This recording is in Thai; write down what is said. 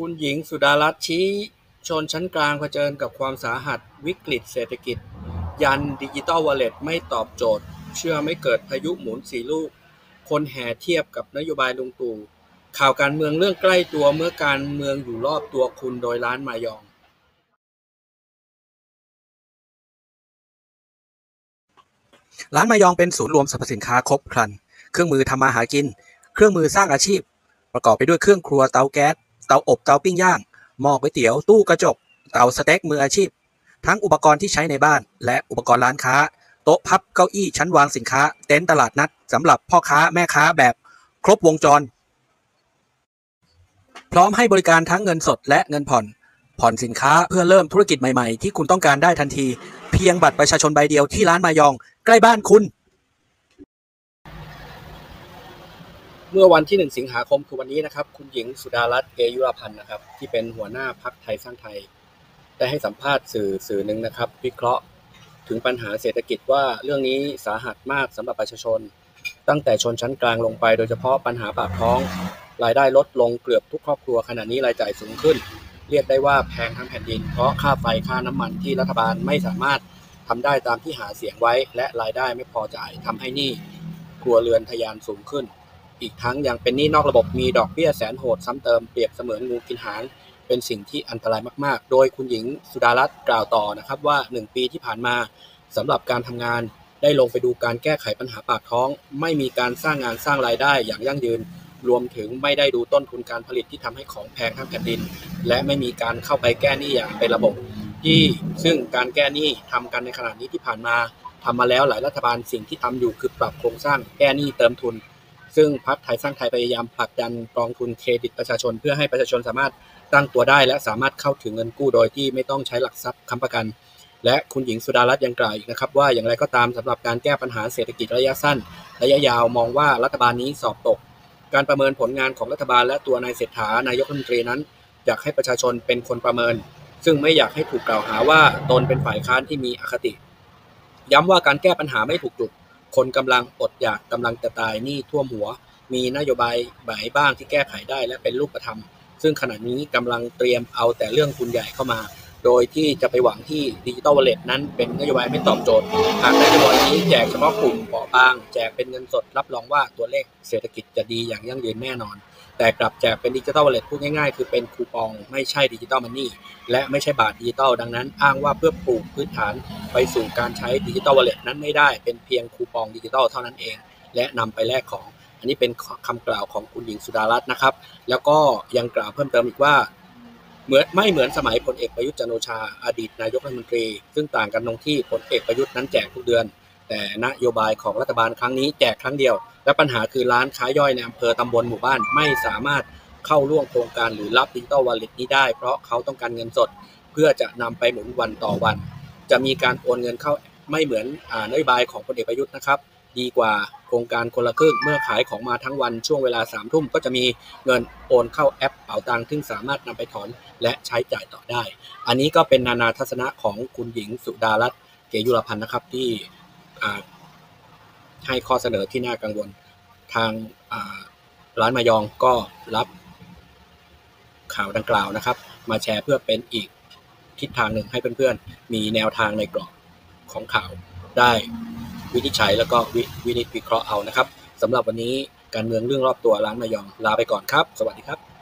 คุณหญิงสุดารัตน์ชี้ ชนชั้นกลางเผชิญกับความสาหัสวิกฤตเศรษฐกิจ ยันดิจิตอลวอลเล็ตไม่ตอบโจทย์ เชื่อไม่เกิดพายุหมุนสีลูก คนแห่เทียบกับนโยบายลุงตู่ข่าวการเมืองเรื่องใกล้ตัวเมื่อการเมืองอยู่รอบตัวคุณโดยร้านมายองร้านมายองเป็นศูนย์รวมสรรพสินค้าครบครัน เครื่องมือทำมาหากิน เครื่องมือสร้างอาชีพ ประกอบไปด้วยเครื่องครัวเตาแก๊ส เตาอบเตาปิ้งย่าง หม้อก๋วยเตี๋ยวตู้กระจก เตาสเต็กมืออาชีพ ทั้งอุปกรณ์ที่ใช้ในบ้าน และอุปกรณ์ร้านค้า โต๊ะพับเก้าอี้ชั้นวางสินค้า เต็นท์ตลาดนัดสำหรับพ่อค้าแม่ค้าแบบครบวงจร พร้อมให้บริการทั้งเงินสดและเงินผ่อน ผ่อนสินค้าเพื่อเริ่มธุรกิจใหม่ๆ ที่คุณต้องการได้ทันที เพียงบัตรประชาชนใบเดียวที่ร้านมายอง ใกล้บ้านคุณ เมื่อวันที่ 1 สิงหาคมคือวันนี้นะครับ คุณหญิงสุดารัตน์เกยุรพันธ์นะครับ ที่เป็นหัวหน้าพักไทยสร้างไทย ได้ให้สัมภาษณ์สื่อสื่อหนึ่งนะครับ วิเคราะห์ถึงปัญหาเศรษฐกิจว่าเรื่องนี้สาหัสมากสำหรับประชาชน ตั้งแต่ชนชั้นกลางลงไปโดยเฉพาะปัญหาปากท้อง รายได้ลดลงเกือบทุกครอบครัวขณะนี้รายจ่ายสูงขึ้น เรียกได้ว่าแพงทั้งแผ่นดิน เพราะค่าไฟค่าน้ำมันที่รัฐบาลไม่สามารถทำได้ตามที่หาเสียงไว้ และรายได้ไม่พอจ่ายทำให้หนี้ครัวเรือนทะยานสูงขึ้น อีกทั้งยังเป็นหนี้นอกระบบมีดอกเบี้ยแสนโหดซ้ำเติมเปรียบเสมือนงูกินหางเป็นสิ่งที่อันตรายมาก ๆ โดยคุณหญิงสุดารัตน์กล่าวต่อนะครับว่า 1 ปีที่ผ่านมาสำหรับการทำงานได้ลงไปดูการแก้ไขปัญหาปากท้อง ไม่มีการสร้างงานสร้างรายได้อย่างยั่งยืน รวมถึงไม่ได้ดูต้นทุนการผลิตที่ทำให้ของแพงทั้งแผ่นดิน และไม่มีการเข้าไปแก้หนี้อย่างเป็นระบบ ที่ซึ่งการแก้หนี้ทำกันในขณะนี้ที่ผ่านมาทำมาแล้วหลายรัฐบาลสิ่งที่ทำอยู่คือปรับโครงสร้างแก้หนี้เติมทุน ซึ่งพรรคไทยสร้างไทยพยายามผลักดันกองทุนเครดิตประชาชน เพื่อให้ประชาชนสามารถตั้งตัวได้ และสามารถเข้าถึงเงินกู้โดยที่ไม่ต้องใช้หลักทรัพย์ค้ำประกัน และคุณหญิงสุดารัตน์ยังกล่าวอีกนะครับ ว่าอย่างไรก็ตามสำหรับการแก้ปัญหาเศรษฐกิจระยะสั้น ระยะยาวมองว่ารัฐบาลนี้สอบตก การประเมินผลงานของรัฐบาล และตัวนายเศรษฐานายกรัฐมนตรีนั้น อยากให้ประชาชนเป็นคนประเมิน ซึ่งไม่อยากให้ถูกกล่าวหาว่าตนเป็นฝ่ายค้านที่มีอคติ ย้ำว่าการแก้ปัญหาไม่ถูกจุด คนกำลังอดอยากกำลังจะตายหนี้ท่วมหัว มีนโยบายไหนบ้างที่แก้ไขได้และเป็นรูปธรรม ซึ่งขณะนี้กำลังเตรียมเอาแต่เรื่องทุนใหญ่เข้ามา โดยที่จะไปหวังที่ดิจิตอลวอลเล็ตนั้นเป็นนโยบายไม่ตอบโจทย์ หากนโยบายนี้แจกเฉพาะกลุ่มเปราะบาง แจกเป็นเงินสดรับรองว่าตัวเลขเศรษฐกิจจะดีอย่างยั่งยืนแน่นอน แต่กลับแจกเป็นดิจิตอลวอลเล็ตพูดง่ายๆ คือเป็นคูปองไม่ใช่ digital money และไม่ใช่บาทดิจิตอลดังนั้นอ้างว่าเพื่อปลูกพื้นฐานไปสู่การใช้ดิจิตอลวอลเล็ตนั้นไม่ได้เป็นเพียงคูปองดิจิตอลเท่านั้นเอง และนำไปแลกของ อันนี้เป็นคำกล่าวของคุณหญิงสุดารัตน์นะครับ แล้วก็ยังกล่าวเพิ่มเติมอีกว่าเหมือนไม่เหมือนสมัยพลเอกประยุทธ์จันโอชาอดีตนายกรัฐมนตรี ซึ่งต่างกันตรงที่พลเอกประยุทธ์นั้นแจกทุกเดือน แต่นโยบายของรัฐบาลครั้งนี้แจกครั้งเดียว และปัญหาคือร้านค้าย่อยในอำเภอตำบลหมู่บ้านไม่สามารถเข้าร่วมโครงการหรือรับดิจิตอลวอลเล็ตนี้ได้ เพราะเขาต้องการเงินสด เพื่อจะนำไปหมุนวันต่อวัน จะมีการโอนเงินเข้าไม่เหมือนนโยบายของพลเอกประยุทธ์นะครับ ดีกว่าโครงการคนละครึ่งเมื่อขายของมาทั้งวันช่วงเวลาสามทุ่มก็จะมีเงินโอนเข้าแอปเป๋าตังค์ซึ่งสามารถนำไปถอนและใช้จ่ายต่อได้ อันนี้ก็เป็นนานาทัศนะของคุณหญิงสุดารัตน์เกยุรพันธ์นะครับที่ ให้ข้อเสนอที่น่ากังวล ทางร้านมายองก็รับข่าวดังกล่าวนะครับ มาแชร์เพื่อเป็นอีกทิศทางหนึ่งให้เพื่อนๆ มีแนวทางในกรอบของข่าวได้วินิจฉัยแล้วก็วิวินิจวิเคราะห์เอานะครับสำหรับวันนี้การเมืองเรื่องรอบตัวร้านมายองลาไปก่อนครับ สวัสดีครับ